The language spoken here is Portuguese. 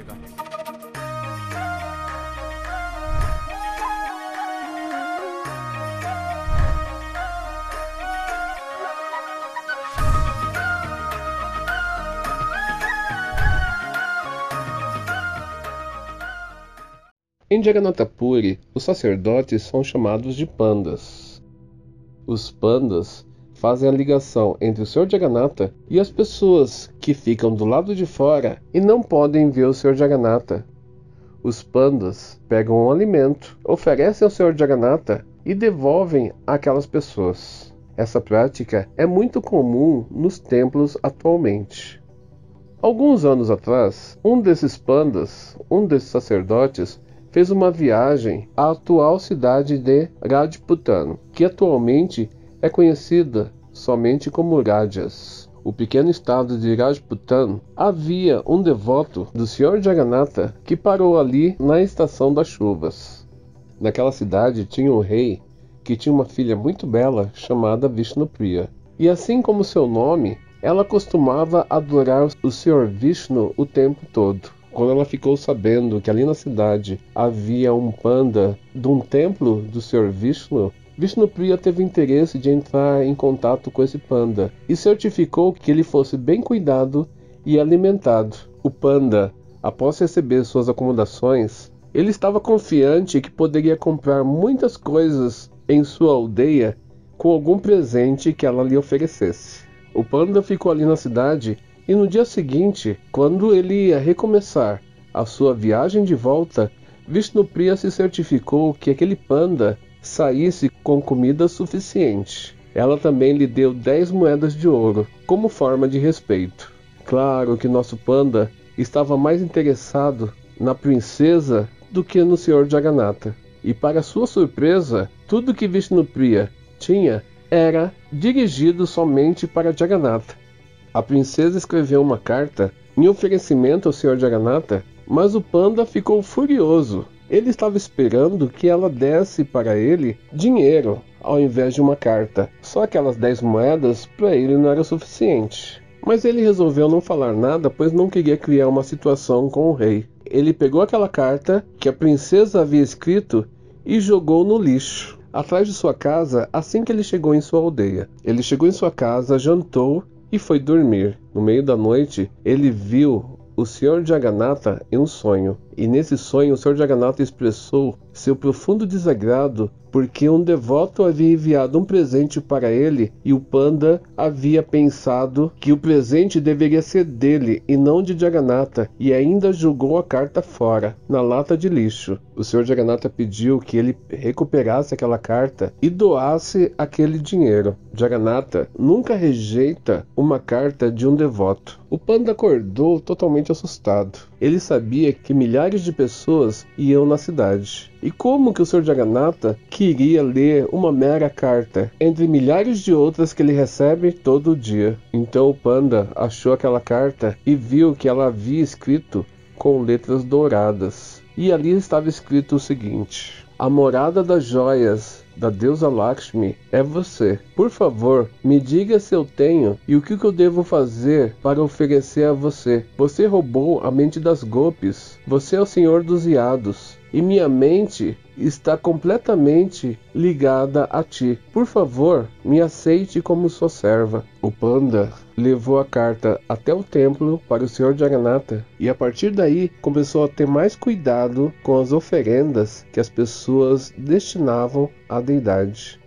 रहेगा Em Jagannathapuri, os sacerdotes são chamados de pandas. Os pandas fazem a ligação entre o Sr. Jagannatha e as pessoas que ficam do lado de fora e não podem ver o Sr. Jagannatha. Os pandas pegam um alimento, oferecem ao Sr. Jagannatha e devolvem àquelas pessoas. Essa prática é muito comum nos templos atualmente. Alguns anos atrás, um desses pandas, um desses sacerdotes, fez uma viagem à atual cidade de Rajputana, que atualmente é conhecida somente como Rajas. O pequeno estado de Rajputana havia um devoto do Sr. Jagannatha que parou ali na estação das chuvas. Naquela cidade tinha um rei que tinha uma filha muito bela chamada Vishnupriya. E assim como seu nome, ela costumava adorar o Sr. Vishnu o tempo todo. Quando ela ficou sabendo que ali na cidade havia um panda de um templo do Sr. Vishnu, Vishnupriya teve interesse de entrar em contato com esse panda e certificou que ele fosse bem cuidado e alimentado. O panda, após receber suas acomodações, ele estava confiante que poderia comprar muitas coisas em sua aldeia com algum presente que ela lhe oferecesse. O panda ficou ali na cidade e no dia seguinte, quando ele ia recomeçar a sua viagem de volta, Vishnupriya se certificou que aquele panda saísse com comida suficiente. Ela também lhe deu 10 moedas de ouro, como forma de respeito. Claro que nosso panda estava mais interessado na princesa do que no Sr. Jagannatha. E para sua surpresa, tudo que Vishnupriya tinha era dirigido somente para Jagannatha. A princesa escreveu uma carta em oferecimento ao Sr. Jagannatha, mas o panda ficou furioso. Ele estava esperando que ela desse para ele dinheiro ao invés de uma carta. Só aquelas 10 moedas para ele não era suficiente. Mas ele resolveu não falar nada, pois não queria criar uma situação com o rei. Ele pegou aquela carta que a princesa havia escrito e jogou no lixo atrás de sua casa assim que ele chegou em sua aldeia. Ele chegou em sua casa, jantou e foi dormir. No meio da noite, ele viu o Sr. Jagannatha em um sonho. E nesse sonho, o Sr. Jagannatha expressou seu profundo desagrado porque um devoto havia enviado um presente para ele e o panda havia pensado que o presente deveria ser dele e não de Jagannatha e ainda jogou a carta fora, na lata de lixo. O Sr. Jagannatha pediu que ele recuperasse aquela carta e doasse aquele dinheiro. Jagannatha nunca rejeita uma carta de um devoto. O panda acordou totalmente assustado. Ele sabia que milhares de pessoas iam na cidade. E como que o Sr. Jagannatha queria ler uma mera carta entre milhares de outras que ele recebe todo dia? Então o panda achou aquela carta e viu que ela havia escrito com letras douradas. E ali estava escrito o seguinte: A morada das joias da deusa Lakshmi é você. Por favor, me diga se eu tenho e o que eu devo fazer para oferecer a você. Você roubou a mente das golpes. Você é o senhor dos iados. E minha mente está completamente ligada a ti. Por favor, me aceite como sua serva. O panda levou a carta até o templo para o Sr. Jagannatha e a partir daí começou a ter mais cuidado com as oferendas que as pessoas destinavam à deidade.